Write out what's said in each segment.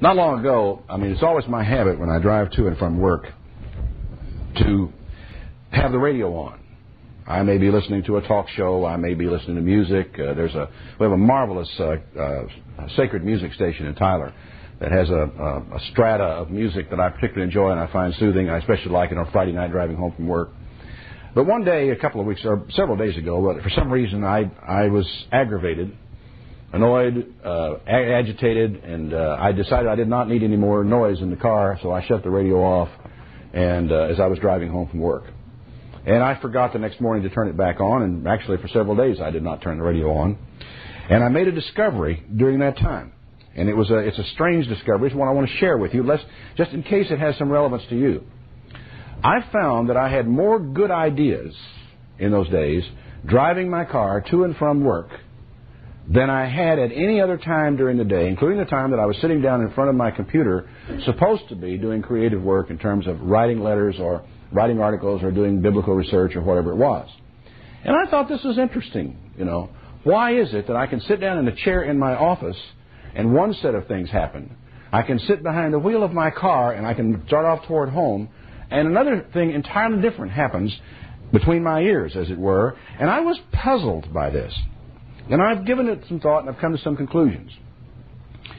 Not long ago, I mean, it's always my habit when I drive to and from work to have the radio on. I may be listening to a talk show. I may be listening to music. Uh, there's a we have a marvelous uh, uh, sacred music station in Tyler that has a, a, a strata of music that I particularly enjoy and I find soothing. I especially like it on Friday night driving home from work. But one day, a couple of weeks or several days ago, for some reason I I was aggravated annoyed, uh, agitated, and uh, I decided I did not need any more noise in the car, so I shut the radio off. And uh, as I was driving home from work, and I forgot the next morning to turn it back on, and actually for several days I did not turn the radio on. And I made a discovery during that time, and it was a it's a strange discovery. It's one I want to share with you, lest, just in case it has some relevance to you. I found that I had more good ideas in those days driving my car to and from work than I had at any other time during the day, including the time that I was sitting down in front of my computer, supposed to be doing creative work in terms of writing letters or writing articles or doing biblical research or whatever it was. And I thought this was interesting, you know. Why is it that I can sit down in a chair in my office and one set of things happen? I can sit behind the wheel of my car and I can start off toward home, and another thing entirely different happens between my ears, as it were, and I was puzzled by this. And I've given it some thought and I've come to some conclusions.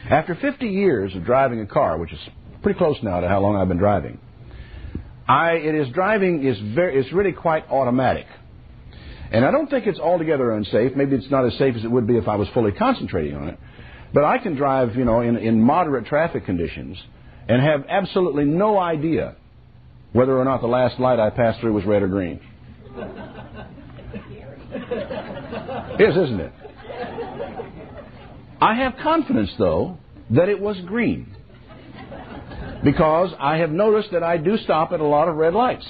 After 50 years of driving a car, which is pretty close now to how long I've been driving, I, it is driving is very, it's really quite automatic. And I don't think it's altogether unsafe. Maybe it's not as safe as it would be if I was fully concentrating on it. But I can drive, you know, in, in moderate traffic conditions and have absolutely no idea whether or not the last light I passed through was red or green. Is, isn't it? I have confidence, though, that it was green. Because I have noticed that I do stop at a lot of red lights.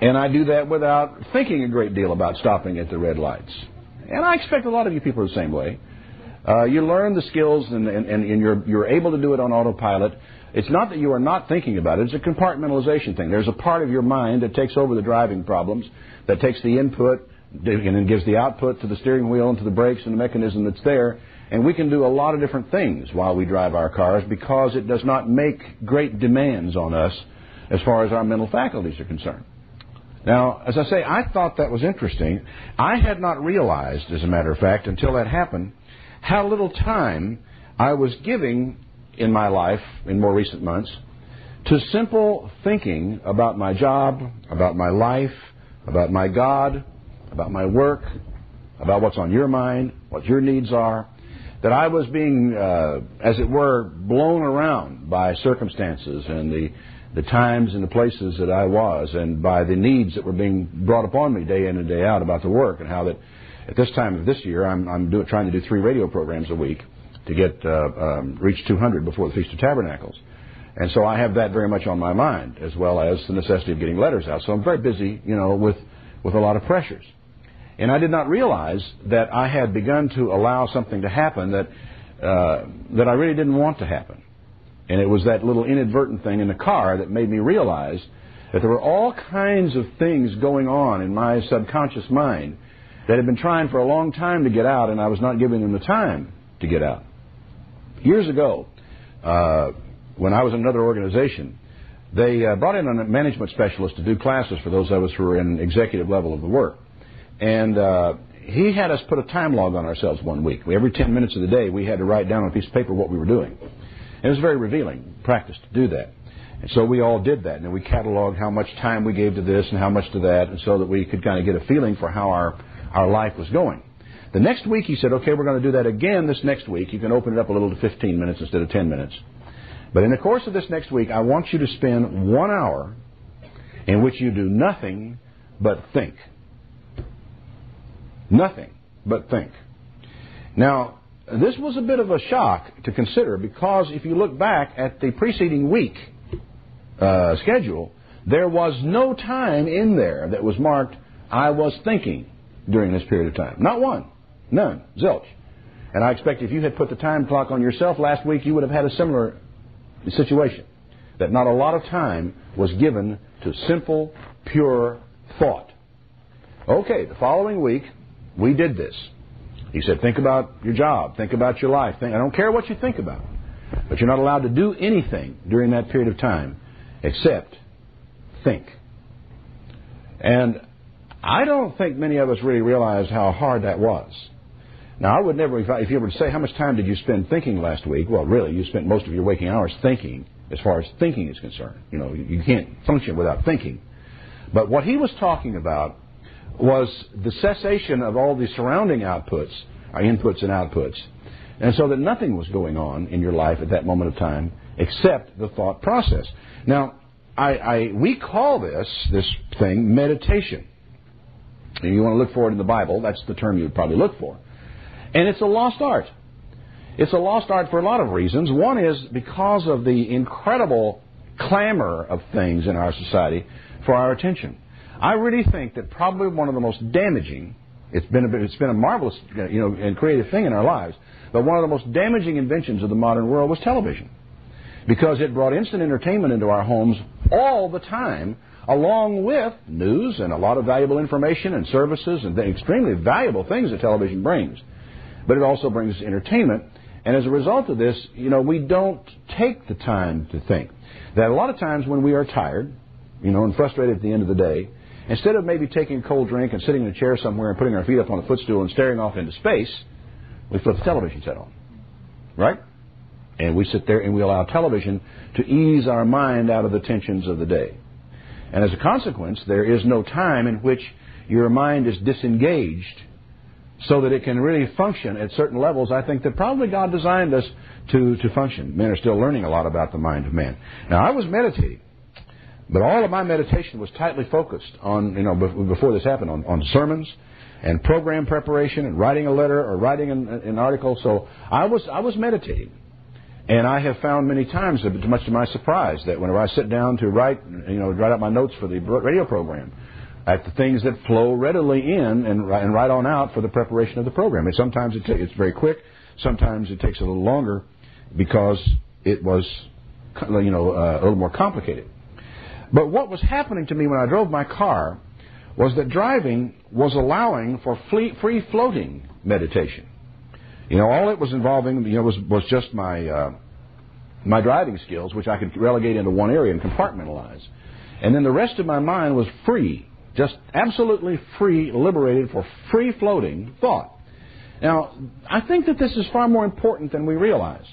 And I do that without thinking a great deal about stopping at the red lights. And I expect a lot of you people are the same way. Uh, you learn the skills and, and, and you're, you're able to do it on autopilot. It's not that you are not thinking about it, it's a compartmentalization thing. There's a part of your mind that takes over the driving problems, that takes the input and it gives the output to the steering wheel and to the brakes and the mechanism that's there. And we can do a lot of different things while we drive our cars because it does not make great demands on us as far as our mental faculties are concerned. Now, as I say, I thought that was interesting. I had not realized, as a matter of fact, until that happened, how little time I was giving in my life in more recent months to simple thinking about my job, about my life, about my God, about my work, about what's on your mind, what your needs are, that I was being, uh, as it were, blown around by circumstances and the, the times and the places that I was, and by the needs that were being brought upon me day in and day out about the work, and how that at this time of this year I'm, I'm do, trying to do three radio programs a week to get uh, um, reach 200 before the Feast of Tabernacles. And so I have that very much on my mind, as well as the necessity of getting letters out. So I'm very busy, you know, with, with a lot of pressures. And I did not realize that I had begun to allow something to happen that, uh, that I really didn't want to happen. And it was that little inadvertent thing in the car that made me realize that there were all kinds of things going on in my subconscious mind that had been trying for a long time to get out, and I was not giving them the time to get out. Years ago, uh, when I was in another organization, they uh, brought in a management specialist to do classes for those of us who were in executive level of the work. And uh, he had us put a time log on ourselves one week. Every 10 minutes of the day, we had to write down on a piece of paper what we were doing. It was very revealing practice to do that. And so we all did that. And we cataloged how much time we gave to this and how much to that, and so that we could kind of get a feeling for how our, our life was going. The next week, he said, okay, we're going to do that again this next week. You can open it up a little to 15 minutes instead of 10 minutes. But in the course of this next week, I want you to spend one hour in which you do nothing but think. Nothing but think. Now, this was a bit of a shock to consider because if you look back at the preceding week uh, schedule, there was no time in there that was marked, I was thinking during this period of time. Not one. None. Zilch. And I expect if you had put the time clock on yourself last week, you would have had a similar situation. That not a lot of time was given to simple, pure thought. Okay, the following week, we did this. He said, think about your job. Think about your life. Think, I don't care what you think about. But you're not allowed to do anything during that period of time except think. And I don't think many of us really realize how hard that was. Now, I would never, if, I, if you were to say, how much time did you spend thinking last week? Well, really, you spent most of your waking hours thinking, as far as thinking is concerned. You know, you, you can't function without thinking. But what he was talking about was the cessation of all the surrounding outputs, our inputs and outputs, and so that nothing was going on in your life at that moment of time except the thought process. Now, I, I, we call this this thing meditation. And you want to look for it in the Bible, that's the term you would probably look for. And it's a lost art. It's a lost art for a lot of reasons. One is because of the incredible clamor of things in our society for our attention. I really think that probably one of the most damaging, it's been a, it's been a marvelous you know, and creative thing in our lives, but one of the most damaging inventions of the modern world was television. Because it brought instant entertainment into our homes all the time, along with news and a lot of valuable information and services and the extremely valuable things that television brings. But it also brings entertainment. And as a result of this, you know, we don't take the time to think. That a lot of times when we are tired, you know, and frustrated at the end of the day, instead of maybe taking a cold drink and sitting in a chair somewhere and putting our feet up on a footstool and staring off into space, we flip the television set on. Right? And we sit there and we allow television to ease our mind out of the tensions of the day. And as a consequence, there is no time in which your mind is disengaged so that it can really function at certain levels. I think that probably God designed us to, to function. Men are still learning a lot about the mind of man. Now, I was meditating, but all of my meditation was tightly focused on, you know, before this happened, on, on sermons and program preparation and writing a letter or writing an, an article. So I was, I was meditating. And I have found many times, much to my surprise, that whenever I sit down to write, you know, write out my notes for the radio program, at the things that flow readily in and, and right on out for the preparation of the program. And sometimes it it's very quick, sometimes it takes a little longer because it was, you know, uh, a little more complicated. But what was happening to me when I drove my car was that driving was allowing for free floating meditation. You know, all it was involving, you know, was was just my uh, my driving skills, which I could relegate into one area and compartmentalize, and then the rest of my mind was free, just absolutely free, liberated for free floating thought. Now, I think that this is far more important than we realize.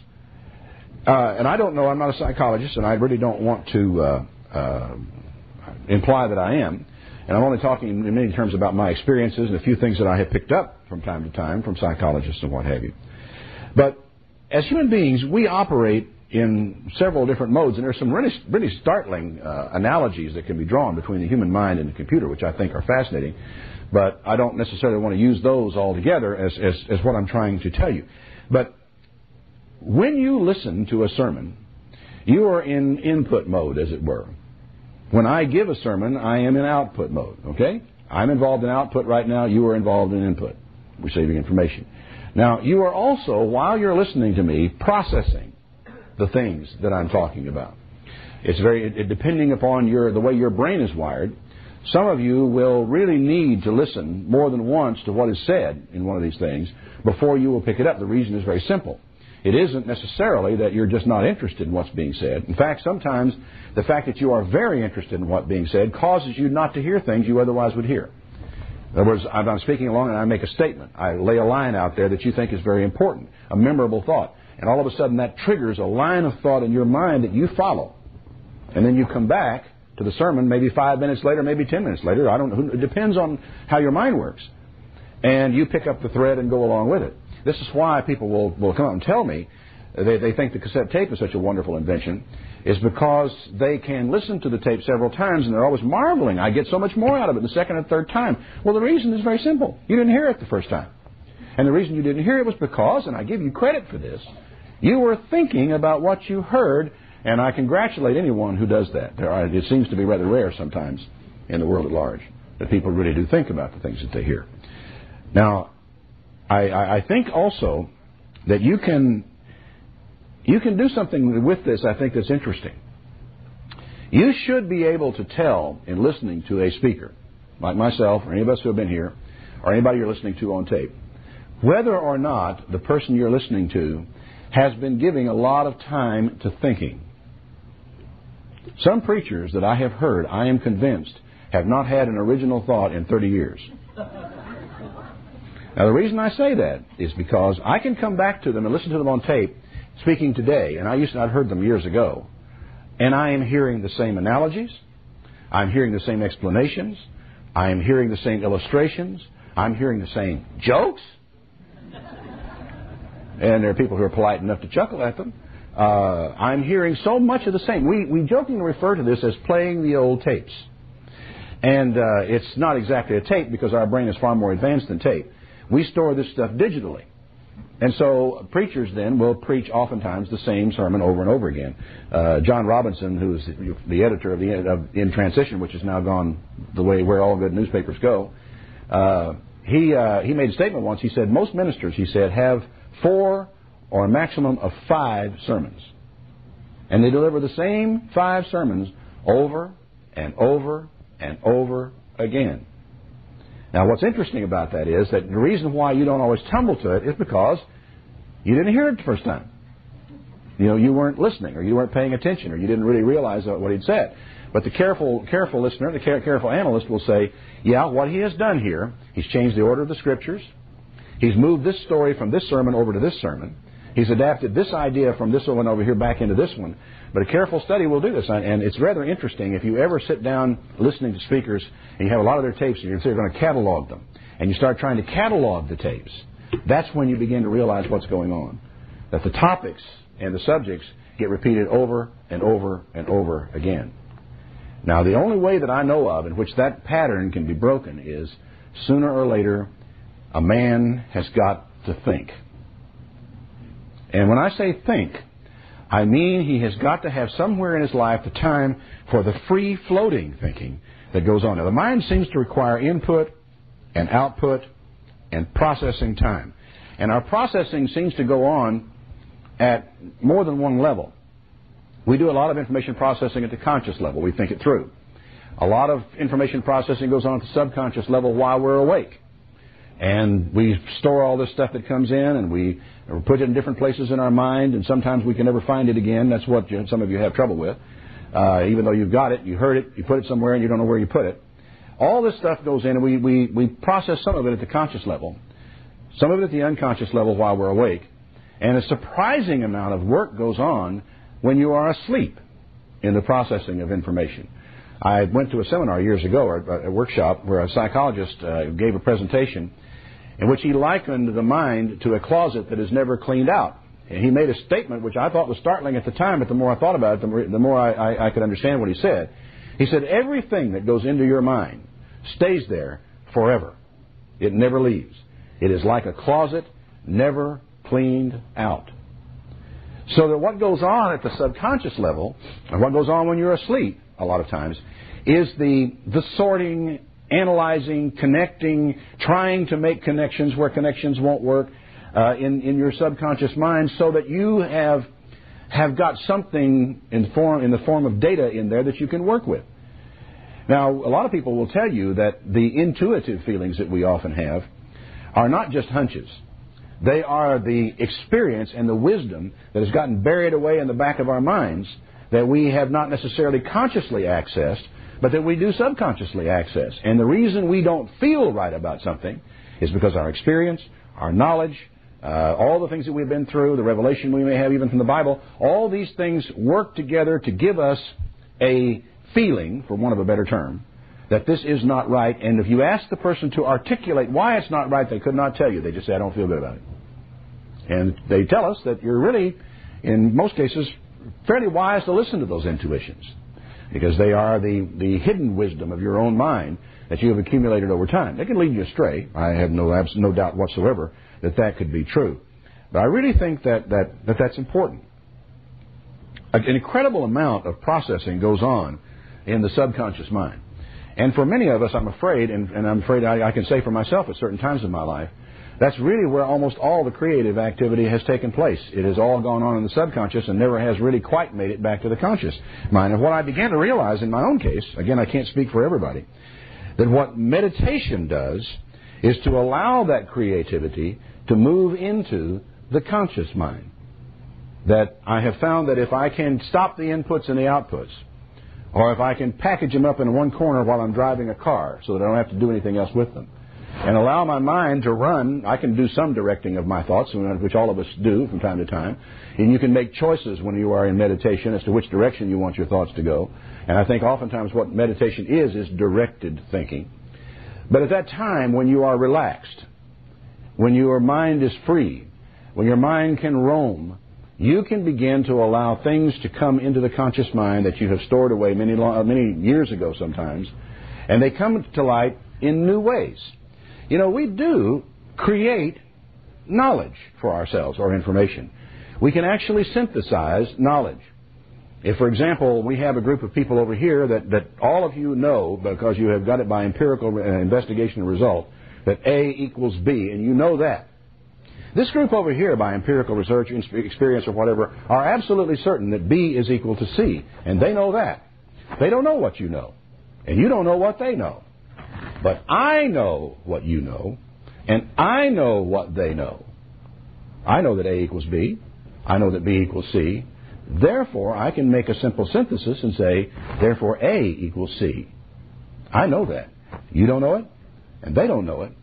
Uh, and I don't know, I'm not a psychologist, and I really don't want to uh, uh, imply that I am. And I'm only talking in many terms about my experiences and a few things that I have picked up from time to time from psychologists and what have you. But as human beings, we operate in several different modes, and there's some really, really startling uh, analogies that can be drawn between the human mind and the computer, which I think are fascinating. But I don't necessarily want to use those all together as, as, as what I'm trying to tell you. But when you listen to a sermon, you are in input mode, as it were. When I give a sermon, I am in output mode, okay? I'm involved in output right now, you are involved in input, receiving information. Now, you are also, while you're listening to me, processing the things that I'm talking about. It's very, it, depending upon your, the way your brain is wired, some of you will really need to listen more than once to what is said in one of these things before you will pick it up. The reason is very simple. It isn't necessarily that you're just not interested in what's being said. In fact, sometimes the fact that you are very interested in what's being said causes you not to hear things you otherwise would hear. In other words, I'm speaking along and I make a statement. I lay a line out there that you think is very important, a memorable thought. And all of a sudden that triggers a line of thought in your mind that you follow. And then you come back to the sermon maybe five minutes later, maybe ten minutes later. I don't know. It depends on how your mind works. And you pick up the thread and go along with it. This is why people will, will come up and tell me they, they think the cassette tape is such a wonderful invention, is because they can listen to the tape several times and they're always marveling. I get so much more out of it the second and third time. Well, the reason is very simple. You didn't hear it the first time. And the reason you didn't hear it was because, and I give you credit for this, you were thinking about what you heard, and I congratulate anyone who does that. Are, it seems to be rather rare sometimes in the world at large that people really do think about the things that they hear. Now, I, I think also that you can you can do something with this. I think that's interesting. You should be able to tell in listening to a speaker, like myself or any of us who have been here, or anybody you're listening to on tape, whether or not the person you're listening to has been giving a lot of time to thinking. Some preachers that I have heard, I am convinced, have not had an original thought in 30 years. Now, the reason I say that is because I can come back to them and listen to them on tape speaking today, and I used to, I'd heard them years ago, and I am hearing the same analogies, I'm hearing the same explanations, I am hearing the same illustrations, I'm hearing the same jokes, and there are people who are polite enough to chuckle at them. Uh, I'm hearing so much of the same. We, we jokingly refer to this as playing the old tapes. And uh, it's not exactly a tape because our brain is far more advanced than tape. We store this stuff digitally. And so preachers then will preach oftentimes the same sermon over and over again. Uh, John Robinson, who is the editor of, the, of In Transition, which has now gone the way where all good newspapers go, uh, he uh, he made a statement once. He said most ministers, he said, have four or a maximum of five sermons, and they deliver the same five sermons over and over and over again. Now, what's interesting about that is that the reason why you don't always tumble to it is because you didn't hear it the first time. You know, you weren't listening, or you weren't paying attention, or you didn't really realize what he'd said. But the careful, careful listener, the careful analyst will say, yeah, what he has done here, he's changed the order of the scriptures. He's moved this story from this sermon over to this sermon. He's adapted this idea from this one over here back into this one. But a careful study will do this, and it's rather interesting if you ever sit down listening to speakers and you have a lot of their tapes and you're going to catalog them, and you start trying to catalog the tapes. That's when you begin to realize what's going on. That the topics and the subjects get repeated over and over and over again. Now, the only way that I know of in which that pattern can be broken is sooner or later a man has got to think. And when I say think, I mean he has got to have somewhere in his life the time for the free floating thinking that goes on. Now, the mind seems to require input and output and processing time. And our processing seems to go on at more than one level. We do a lot of information processing at the conscious level. We think it through. A lot of information processing goes on at the subconscious level while we're awake. And we store all this stuff that comes in and we put it in different places in our mind and sometimes we can never find it again. That's what some of you have trouble with. Uh, even though you've got it, you heard it, you put it somewhere and you don't know where you put it. All this stuff goes in and we, we, we process some of it at the conscious level, some of it at the unconscious level while we're awake. And a surprising amount of work goes on when you are asleep in the processing of information. I went to a seminar years ago, or a workshop, where a psychologist uh, gave a presentation in which he likened the mind to a closet that is never cleaned out. And he made a statement which I thought was startling at the time, but the more I thought about it, the more, the more I, I, I could understand what he said. He said, Everything that goes into your mind stays there forever, it never leaves. It is like a closet never cleaned out. So that what goes on at the subconscious level, and what goes on when you're asleep, a lot of times, is the, the sorting, analyzing, connecting, trying to make connections where connections won't work uh, in, in your subconscious mind so that you have, have got something in, form, in the form of data in there that you can work with. Now, a lot of people will tell you that the intuitive feelings that we often have are not just hunches. They are the experience and the wisdom that has gotten buried away in the back of our minds that we have not necessarily consciously accessed, but that we do subconsciously access. And the reason we don't feel right about something is because our experience, our knowledge, uh, all the things that we've been through, the revelation we may have even from the Bible, all these things work together to give us a feeling, for want of a better term, that this is not right. And if you ask the person to articulate why it's not right, they could not tell you. They just say, I don't feel good about it. And they tell us that you're really, in most cases, fairly wise to listen to those intuitions because they are the, the hidden wisdom of your own mind that you have accumulated over time. They can lead you astray. I have no, no doubt whatsoever that that could be true. But I really think that, that, that that's important. An incredible amount of processing goes on in the subconscious mind. And for many of us, I'm afraid, and, and I'm afraid I, I can say for myself at certain times in my life, that's really where almost all the creative activity has taken place. It has all gone on in the subconscious and never has really quite made it back to the conscious mind. And what I began to realize in my own case, again, I can't speak for everybody, that what meditation does is to allow that creativity to move into the conscious mind. that I have found that if I can stop the inputs and the outputs, or if I can package them up in one corner while I'm driving a car so that I don't have to do anything else with them, and allow my mind to run, I can do some directing of my thoughts, which all of us do from time to time. And you can make choices when you are in meditation as to which direction you want your thoughts to go. And I think oftentimes what meditation is, is directed thinking. But at that time, when you are relaxed, when your mind is free, when your mind can roam, you can begin to allow things to come into the conscious mind that you have stored away many, uh, many years ago sometimes, and they come to light in new ways. You know, we do create knowledge for ourselves or information. We can actually synthesize knowledge. If, for example, we have a group of people over here that, that all of you know because you have got it by empirical uh, investigation result that A equals B, and you know that. This group over here, by empirical research, experience, or whatever, are absolutely certain that B is equal to C, and they know that. They don't know what you know, and you don't know what they know. But I know what you know, and I know what they know. I know that A equals B. I know that B equals C. Therefore, I can make a simple synthesis and say, therefore, A equals C. I know that. You don't know it, and they don't know it.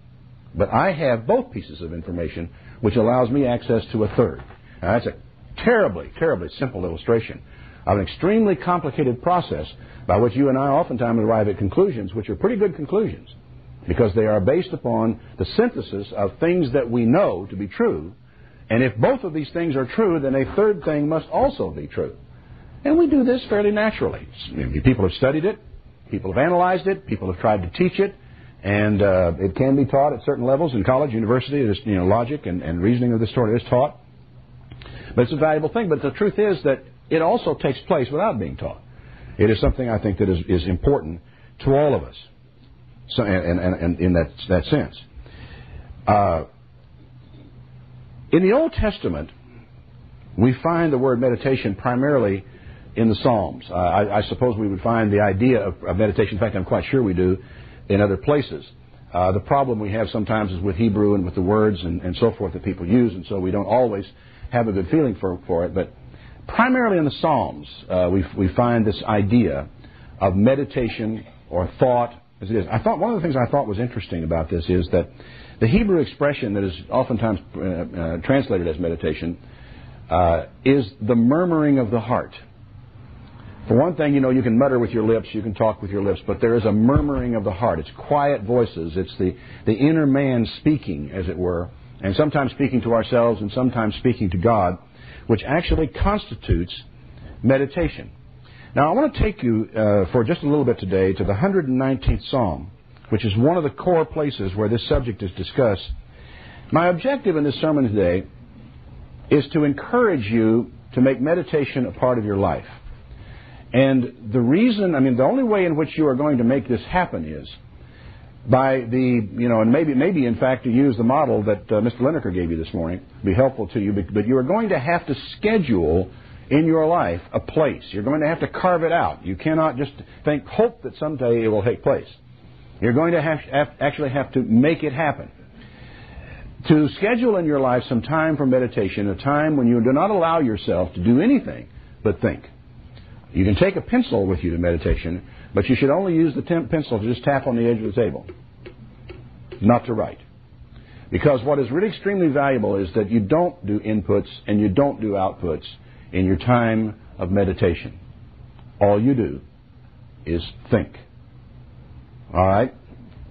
But I have both pieces of information, which allows me access to a third. Now, that's a terribly, terribly simple illustration of an extremely complicated process by which you and I oftentimes arrive at conclusions which are pretty good conclusions because they are based upon the synthesis of things that we know to be true. And if both of these things are true, then a third thing must also be true. And we do this fairly naturally. People have studied it, people have analyzed it, people have tried to teach it, and uh, it can be taught at certain levels in college, university. There's, you know, logic and, and reasoning of this sort is taught. But it's a valuable thing. But the truth is that it also takes place without being taught. It is something I think that is, is important to all of us so, and, and, and in that, that sense. Uh, in the Old Testament, we find the word meditation primarily in the Psalms. Uh, I, I, suppose we would find the idea of, of, meditation, in fact, I'm quite sure we do, in other places. Uh, the problem we have sometimes is with Hebrew and with the words and, and so forth that people use, and so we don't always have a good feeling for, for it. But primarily in the Psalms, uh, we, we find this idea of meditation or thought as it is. I thought one of the things I thought was interesting about this is that the Hebrew expression that is oftentimes uh, uh, translated as meditation uh, is the murmuring of the heart. For one thing, you know, you can mutter with your lips, you can talk with your lips, but there is a murmuring of the heart. It's quiet voices. It's the, the inner man speaking, as it were, and sometimes speaking to ourselves and sometimes speaking to God which actually constitutes meditation. Now, I want to take you uh, for just a little bit today to the 119th Psalm, which is one of the core places where this subject is discussed. My objective in this sermon today is to encourage you to make meditation a part of your life. And the reason, I mean, the only way in which you are going to make this happen is by the, you know, and maybe, maybe in fact to use the model that uh, Mr. Lineker gave you this morning, be helpful to you, but, you are going to have to schedule in your life a place. You're going to have to carve it out. You cannot just think, hope that someday it will take place. You're going to have, have, actually have to make it happen. To schedule in your life some time for meditation, a time when you do not allow yourself to do anything but think. You can take a pencil with you to meditation, but you should only use the pencil to just tap on the edge of the table, not to write. Because what is really extremely valuable is that you don't do inputs and you don't do outputs in your time of meditation. All you do is think. All right?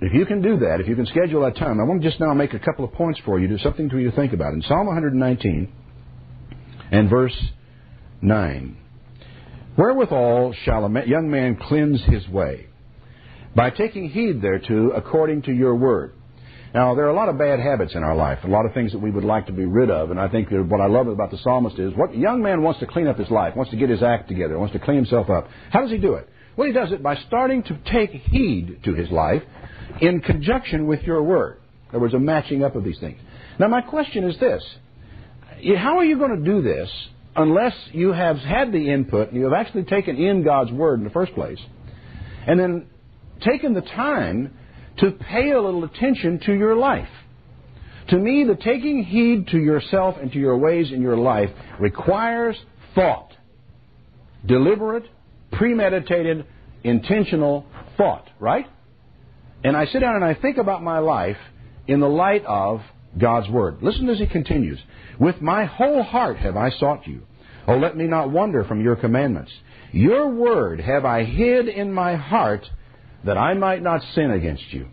If you can do that, if you can schedule that time, I want to just now make a couple of points for you, do something for you to think about. In Psalm 119 and verse 9, Wherewithal shall a young man cleanse his way? By taking heed thereto according to your word. Now, there are a lot of bad habits in our life, a lot of things that we would like to be rid of, and I think what I love about the psalmist is what a young man wants to clean up his life, wants to get his act together, wants to clean himself up. How does he do it? Well, he does it by starting to take heed to his life in conjunction with your word. There was a matching up of these things. Now, my question is this How are you going to do this unless you have had the input, and you have actually taken in God's Word in the first place, and then taken the time to pay a little attention to your life. To me, the taking heed to yourself and to your ways in your life requires thought. Deliberate, premeditated, intentional thought, right? And I sit down and I think about my life in the light of God's Word. Listen as he continues. With my whole heart have I sought you. Oh, let me not wander from your commandments. Your word have I hid in my heart that I might not sin against you.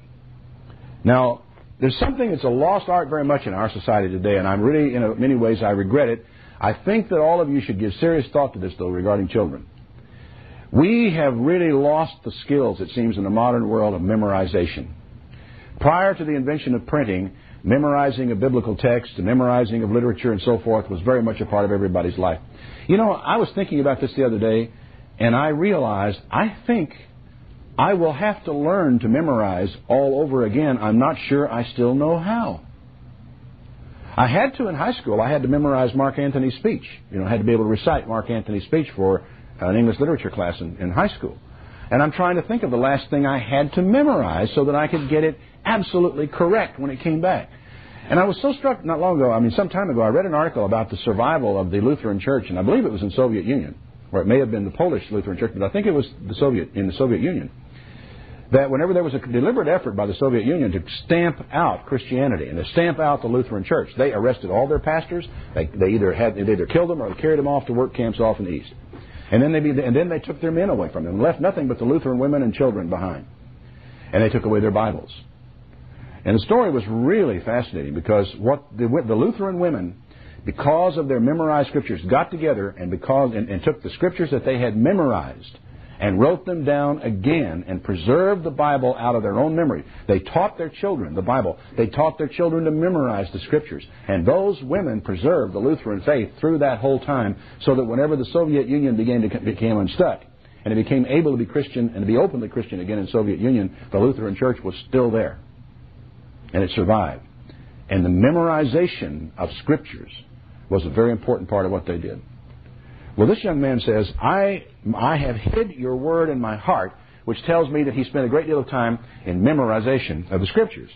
Now, there's something that's a lost art very much in our society today, and I'm really, in many ways, I regret it. I think that all of you should give serious thought to this, though, regarding children. We have really lost the skills, it seems, in the modern world of memorization. Prior to the invention of printing, memorizing a biblical text, memorizing of literature and so forth was very much a part of everybody's life. You know, I was thinking about this the other day, and I realized I think I will have to learn to memorize all over again. I'm not sure I still know how. I had to in high school. I had to memorize Mark Antony's speech. You know, I had to be able to recite Mark Antony's speech for an English literature class in, in high school. And I'm trying to think of the last thing I had to memorize so that I could get it absolutely correct when it came back. And I was so struck not long ago, I mean, some time ago, I read an article about the survival of the Lutheran Church, and I believe it was in Soviet Union, or it may have been the Polish Lutheran Church, but I think it was the Soviet in the Soviet Union that whenever there was a deliberate effort by the Soviet Union to stamp out Christianity and to stamp out the Lutheran Church, they arrested all their pastors. They, they either had they either killed them or carried them off to work camps off in the east. And then they be, and then they took their men away from them, left nothing but the Lutheran women and children behind. And they took away their Bibles. And the story was really fascinating because what the, the Lutheran women, because of their memorized scriptures, got together and because and, and took the scriptures that they had memorized and wrote them down again and preserved the Bible out of their own memory. They taught their children the Bible. They taught their children to memorize the Scriptures. And those women preserved the Lutheran faith through that whole time so that whenever the Soviet Union began to became unstuck and it became able to be Christian and to be openly Christian again in Soviet Union, the Lutheran Church was still there. And it survived. And the memorization of Scriptures was a very important part of what they did. Well, this young man says, I, I have hid your word in my heart, which tells me that he spent a great deal of time in memorization of the Scriptures.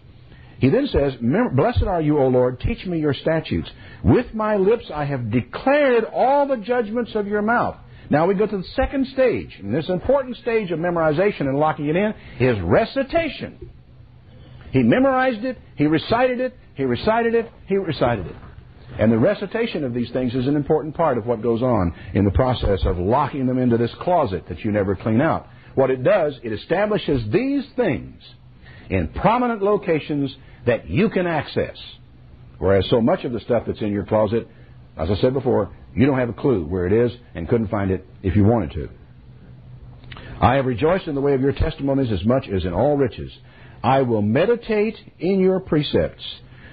He then says, Blessed are you, O Lord, teach me your statutes. With my lips I have declared all the judgments of your mouth. Now we go to the second stage, and this important stage of memorization and locking it in is recitation. He memorized it, he recited it, he recited it, he recited it. And the recitation of these things is an important part of what goes on in the process of locking them into this closet that you never clean out. What it does, it establishes these things in prominent locations that you can access. Whereas so much of the stuff that's in your closet, as I said before, you don't have a clue where it is and couldn't find it if you wanted to. I have rejoiced in the way of your testimonies as much as in all riches. I will meditate in your precepts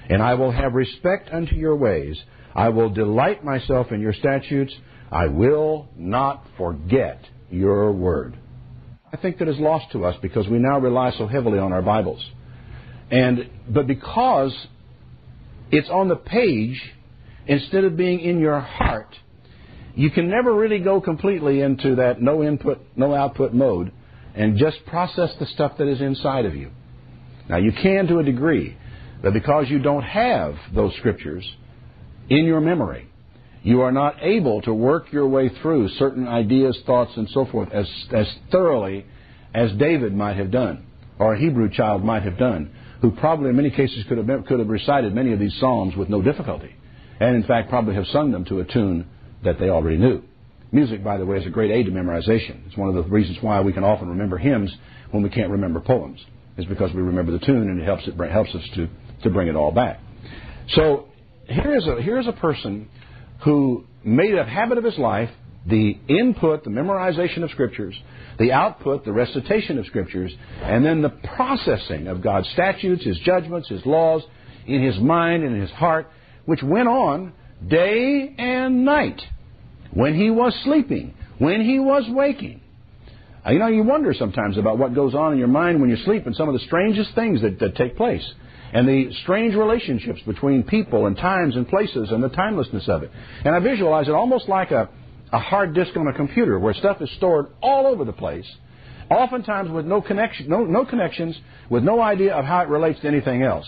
and I will have respect unto your ways. I will delight myself in your statutes. I will not forget your word. I think that is lost to us because we now rely so heavily on our Bibles. And but because it's on the page instead of being in your heart, you can never really go completely into that no input, no output mode and just process the stuff that is inside of you. Now you can to a degree, but because you don't have those scriptures in your memory, you are not able to work your way through certain ideas, thoughts, and so forth as, as thoroughly as David might have done, or a Hebrew child might have done, who probably in many cases could have, could have recited many of these psalms with no difficulty, and in fact probably have sung them to a tune that they already knew. Music, by the way, is a great aid to memorization. It's one of the reasons why we can often remember hymns when we can't remember poems, is because we remember the tune and it helps, it helps us to to bring it all back. So here's a, here's a person who made a habit of his life the input, the memorization of scriptures, the output, the recitation of scriptures, and then the processing of God's statutes, His judgments, His laws in his mind and in his heart, which went on day and night when he was sleeping, when he was waking. You know, you wonder sometimes about what goes on in your mind when you sleep and some of the strangest things that, that take place and the strange relationships between people and times and places and the timelessness of it. And I visualize it almost like a, a hard disk on a computer where stuff is stored all over the place, oftentimes with no connection, no, no connections, with no idea of how it relates to anything else.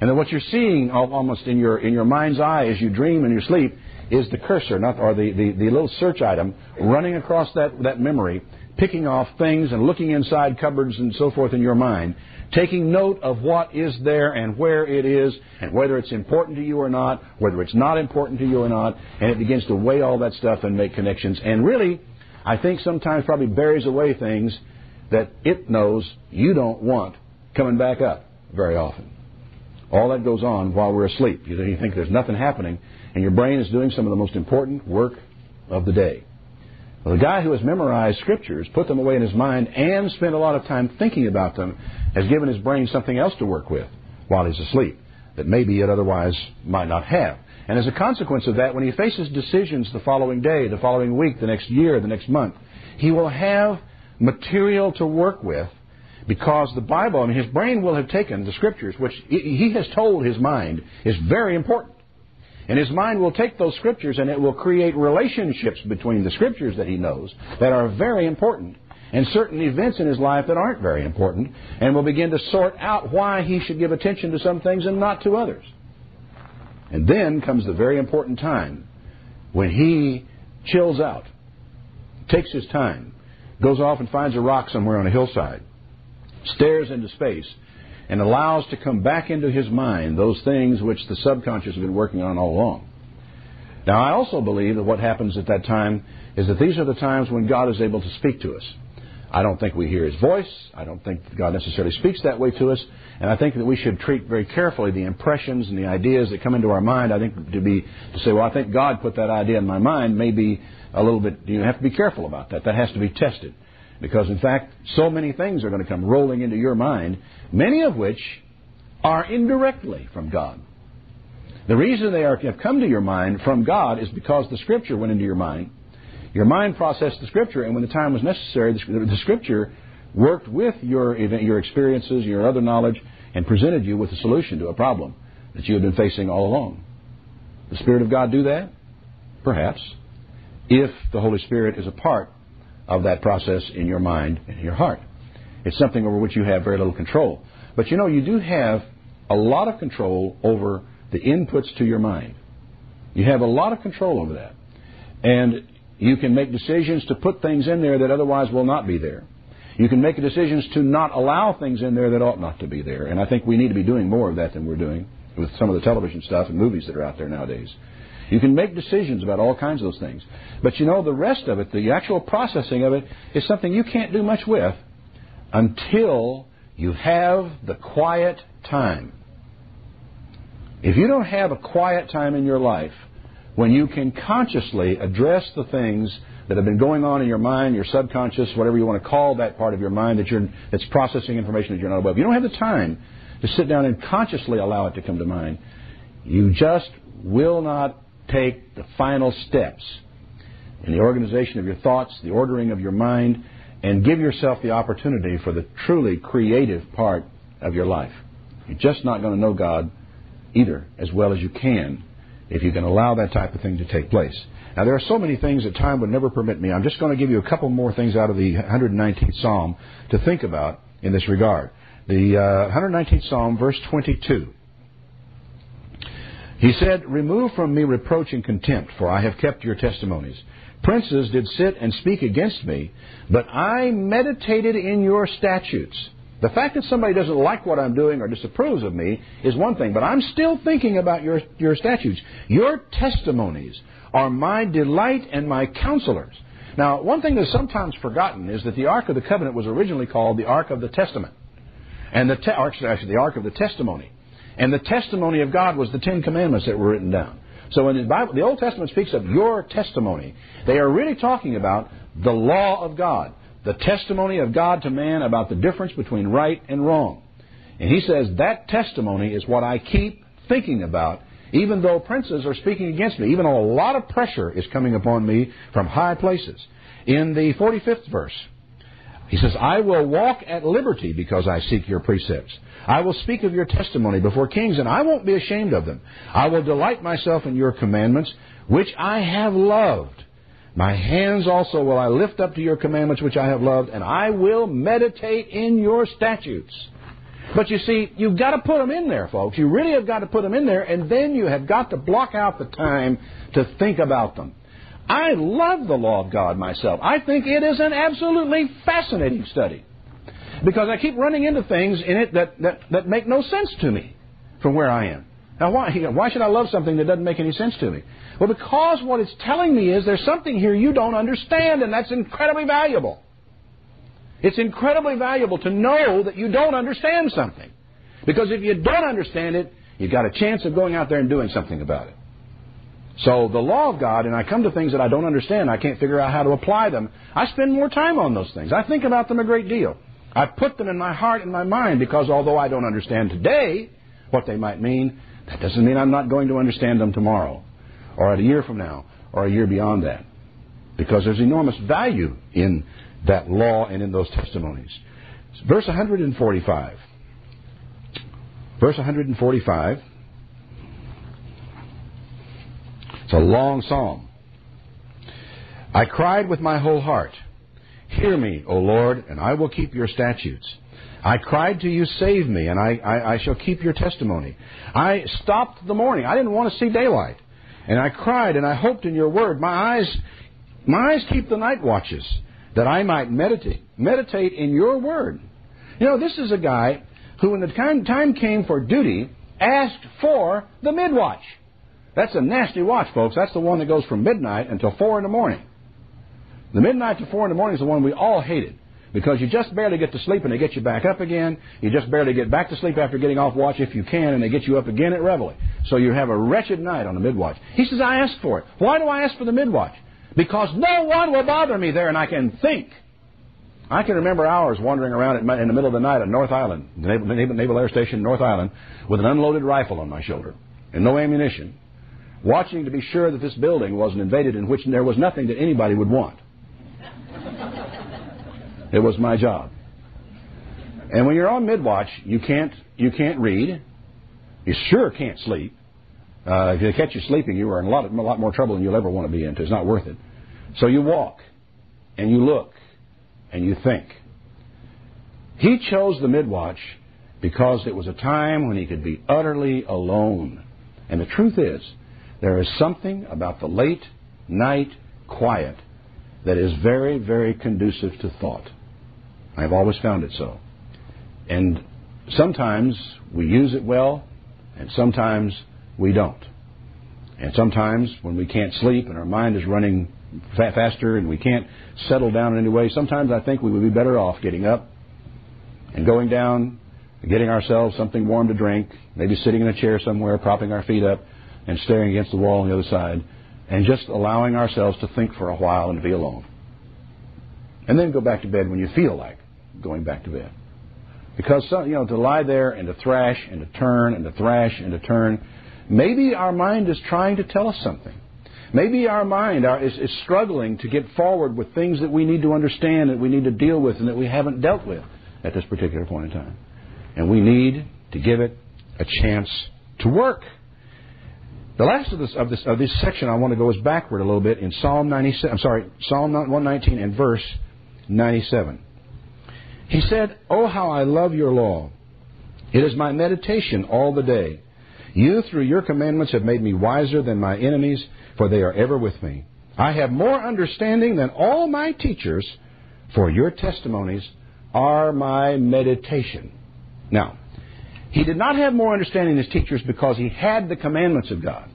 And then what you're seeing almost in your, in your mind's eye as you dream in your sleep is the cursor, not, or the, the, the little search item running across that, that memory, picking off things and looking inside cupboards and so forth in your mind, taking note of what is there and where it is and whether it's important to you or not, whether it's not important to you or not, and it begins to weigh all that stuff and make connections. And really, I think sometimes probably buries away things that it knows you don't want coming back up very often. All that goes on while we're asleep. You think there's nothing happening, and your brain is doing some of the most important work of the day. Well, the guy who has memorized scriptures, put them away in his mind, and spent a lot of time thinking about them, has given his brain something else to work with while he's asleep that maybe it otherwise might not have. And as a consequence of that, when he faces decisions the following day, the following week, the next year, the next month, he will have material to work with because the Bible, I mean, his brain will have taken the scriptures, which he has told his mind is very important. And his mind will take those scriptures and it will create relationships between the scriptures that he knows that are very important and certain events in his life that aren't very important and will begin to sort out why he should give attention to some things and not to others. And then comes the very important time when he chills out, takes his time, goes off and finds a rock somewhere on a hillside, stares into space, and allows to come back into his mind those things which the subconscious has been working on all along. Now, I also believe that what happens at that time is that these are the times when God is able to speak to us. I don't think we hear his voice. I don't think God necessarily speaks that way to us. And I think that we should treat very carefully the impressions and the ideas that come into our mind. I think to be to say, well, I think God put that idea in my mind may be a little bit you have to be careful about that. That has to be tested. Because, in fact, so many things are going to come rolling into your mind, many of which are indirectly from God. The reason they are, have come to your mind from God is because the Scripture went into your mind. Your mind processed the Scripture, and when the time was necessary, the, the Scripture worked with your, your experiences, your other knowledge, and presented you with a solution to a problem that you had been facing all along. The Spirit of God do that? Perhaps. If the Holy Spirit is a part of that process in your mind and your heart. It's something over which you have very little control. But you know, you do have a lot of control over the inputs to your mind. You have a lot of control over that. And you can make decisions to put things in there that otherwise will not be there. You can make decisions to not allow things in there that ought not to be there. And I think we need to be doing more of that than we're doing with some of the television stuff and movies that are out there nowadays. You can make decisions about all kinds of those things. But you know, the rest of it, the actual processing of it, is something you can't do much with until you have the quiet time. If you don't have a quiet time in your life when you can consciously address the things that have been going on in your mind, your subconscious, whatever you want to call that part of your mind that you're, that's processing information that you're not aware of. You don't have the time to sit down and consciously allow it to come to mind. You just will not take the final steps in the organization of your thoughts, the ordering of your mind, and give yourself the opportunity for the truly creative part of your life. You're just not going to know God either as well as you can if you can allow that type of thing to take place. Now, there are so many things that time would never permit me. I'm just going to give you a couple more things out of the 119th Psalm to think about in this regard. The uh, 119th Psalm, verse 22. He said, Remove from me reproach and contempt, for I have kept your testimonies. Princes did sit and speak against me, but I meditated in your statutes. The fact that somebody doesn't like what I'm doing or disapproves of me is one thing, but I'm still thinking about your, your statutes. Your testimonies are my delight and my counselors. Now, one thing that's sometimes forgotten is that the Ark of the Covenant was originally called the Ark of the Testament, and the te- actually the Ark of the Testimony. And the testimony of God was the Ten Commandments that were written down. So when the Bible, the Old Testament speaks of your testimony, they are really talking about the law of God, the testimony of God to man about the difference between right and wrong. And he says that testimony is what I keep thinking about, even though princes are speaking against me, even though a lot of pressure is coming upon me from high places. In the 45th verse, he says, I will walk at liberty because I seek your precepts. I will speak of your testimony before kings, and I won't be ashamed of them. I will delight myself in your commandments, which I have loved. My hands also will I lift up to your commandments, which I have loved, and I will meditate in your statutes. But you see, you've got to put them in there, folks. You really have got to put them in there, and then you have got to block out the time to think about them. I love the law of God myself. I think it is an absolutely fascinating study. Because I keep running into things in it that, that, that make no sense to me from where I am. Now, why, why should I love something that doesn't make any sense to me? Well, because what it's telling me is there's something here you don't understand, and that's incredibly valuable. It's incredibly valuable to know that you don't understand something. Because if you don't understand it, you've got a chance of going out there and doing something about it. So the law of God, and I come to things that I don't understand, I can't figure out how to apply them. I spend more time on those things. I think about them a great deal. I put them in my heart and my mind because although I don't understand today what they might mean, that doesn't mean I'm not going to understand them tomorrow or a year from now or a year beyond that. Because there's enormous value in that law and in those testimonies. Verse 145. Verse 145. It's a long psalm. I cried with my whole heart. Hear me, O Lord, and I will keep your statutes. I cried to you, save me, and I, I, I, shall keep your testimony. I stopped the morning. I didn't want to see daylight. And I cried and I hoped in your word. My eyes, my eyes keep the night watches that I might meditate, meditate in your word. You know, this is a guy who, when the time, time came for duty, asked for the midwatch. That's a nasty watch, folks. That's the one that goes from midnight until 4 in the morning. The midnight to 4 in the morning is the one we all hated because you just barely get to sleep and they get you back up again. You just barely get back to sleep after getting off watch if you can, and they get you up again at reveille. So you have a wretched night on the midwatch. He says, I asked for it. Why do I ask for the midwatch? Because no one will bother me there and I can think. I can remember hours wandering around in the middle of the night at North Island, the Naval Air Station, North Island, with an unloaded rifle on my shoulder and no ammunition, watching to be sure that this building wasn't invaded in which there was nothing that anybody would want. It was my job. And when you're on midwatch, you can't you can't read. You sure can't sleep. Uh, if they catch you sleeping, you are in a lot, of, a lot more trouble than you'll ever want to be in. It's not worth it. So you walk, and you look, and you think. He chose the midwatch because it was a time when he could be utterly alone. And the truth is, there is something about the late night quiet that is very, very conducive to thought. I've always found it so. And sometimes we use it well, and sometimes we don't. And sometimes when we can't sleep and our mind is running fa- faster and we can't settle down in any way, sometimes I think we would be better off getting up and going down, getting ourselves something warm to drink, maybe sitting in a chair somewhere, propping our feet up, and staring against the wall on the other side, and just allowing ourselves to think for a while and to be alone. And then go back to bed when you feel like going back to bed. Because, you know, to lie there and to thrash and to turn and to thrash and to turn, maybe our mind is trying to tell us something. Maybe our mind is, is struggling to get forward with things that we need to understand, that we need to deal with, and that we haven't dealt with at this particular point in time. And we need to give it a chance to work. The last of this, of this, of this section I want to go is backward a little bit in Psalm 97. I'm sorry, Psalm 119 and verse 97. He said, Oh, how I love your law. It is my meditation all the day. You, through your commandments, have made me wiser than my enemies, for they are ever with me. I have more understanding than all my teachers, for your testimonies are my meditation. Now, he did not have more understanding than his teachers because he had the commandments of God.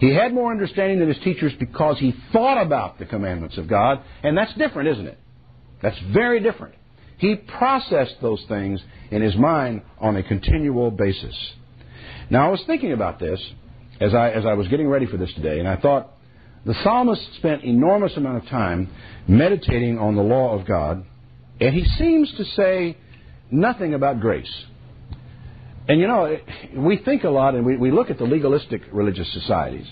He had more understanding than his teachers because he thought about the commandments of God, and that's different, isn't it? That's very different. He processed those things in his mind on a continual basis. Now, I was thinking about this as I, as I was getting ready for this today, and I thought the psalmist spent enormous amount of time meditating on the law of God, and he seems to say nothing about grace. And you know, we think a lot and we, we look at the legalistic religious societies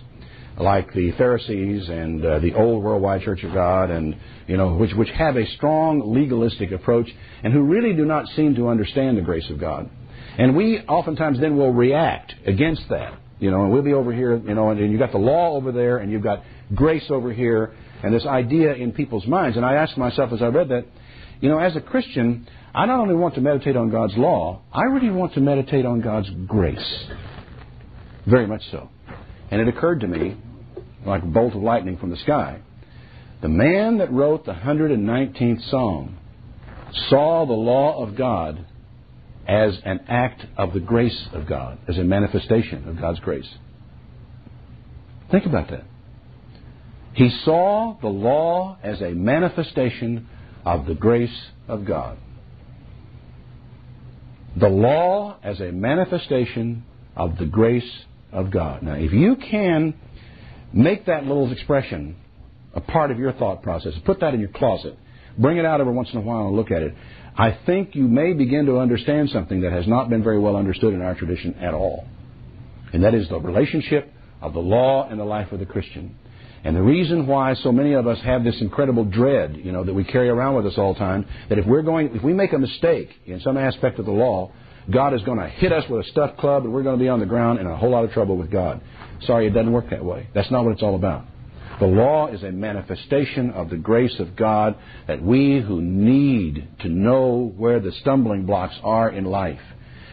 like the Pharisees and uh, the old worldwide Church of God, and you know, which which have a strong legalistic approach and who really do not seem to understand the grace of God. And we oftentimes then will react against that. You know, and we'll be over here, you know, and, and you've got the law over there, and you've got grace over here, and this idea in people's minds. And I asked myself as I read that, you know, as a Christian, I not only want to meditate on God's law, I really want to meditate on God's grace. Very much so. And it occurred to me, like a bolt of lightning from the sky, the man that wrote the 119th Psalm saw the law of God as an act of the grace of God, as a manifestation of God's grace. Think about that. He saw the law as a manifestation of the grace of God. The law as a manifestation of the grace of God. Now, if you can make that little expression a part of your thought process, put that in your closet, bring it out every once in a while and look at it, I think you may begin to understand something that has not been very well understood in our tradition at all. And that is the relationship of the law and the life of the Christian. And the reason why so many of us have this incredible dread, you know, that we carry around with us all the time, that if we're going, if we make a mistake in some aspect of the law, God is going to hit us with a stuffed club and we're going to be on the ground in a whole lot of trouble with God. Sorry, it doesn't work that way. That's not what it's all about. The law is a manifestation of the grace of God that we who need to know where the stumbling blocks are in life,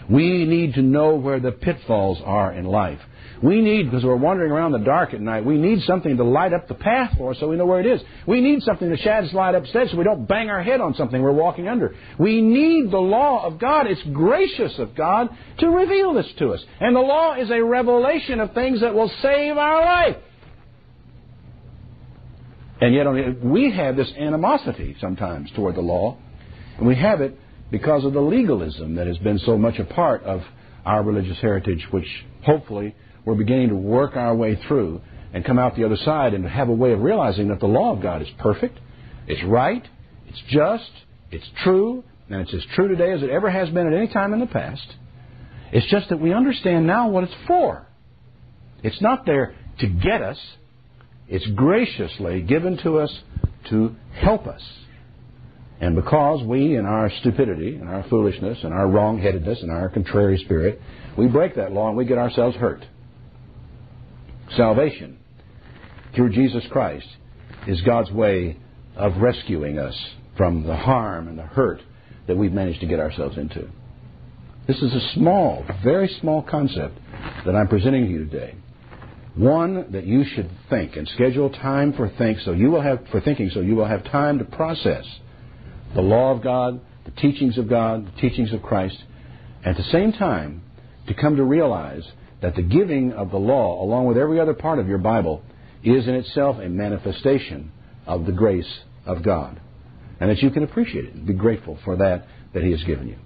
we need to know where the pitfalls are in life. We need, because we're wandering around the dark at night, we need something to light up the path for us so we know where it is. We need something to shed light upstairs so we don't bang our head on something we're walking under. We need the law of God. It's gracious of God to reveal this to us. And the law is a revelation of things that will save our life. And yet, we have this animosity sometimes toward the law, and we have it because of the legalism that has been so much a part of our religious heritage, which hopefully we're beginning to work our way through and come out the other side and have a way of realizing that the law of God is perfect, it's right, it's just, it's true, and it's as true today as it ever has been at any time in the past. It's just that we understand now what it's for. It's not there to get us, it's graciously given to us to help us. And because we, in our stupidity and our foolishness and our wrongheadedness, and our contrary spirit, we break that law and we get ourselves hurt. Salvation through Jesus Christ is God's way of rescuing us from the harm and the hurt that we've managed to get ourselves into. This is a small, very small concept that I'm presenting to you today. One that you should think and schedule time for think so you will have for thinking so you will have time to process the law of God, the teachings of God, the teachings of Christ, and at the same time to come to realize that the giving of the law, along with every other part of your Bible, is in itself a manifestation of the grace of God. And that you can appreciate it and be grateful for that that He has given you.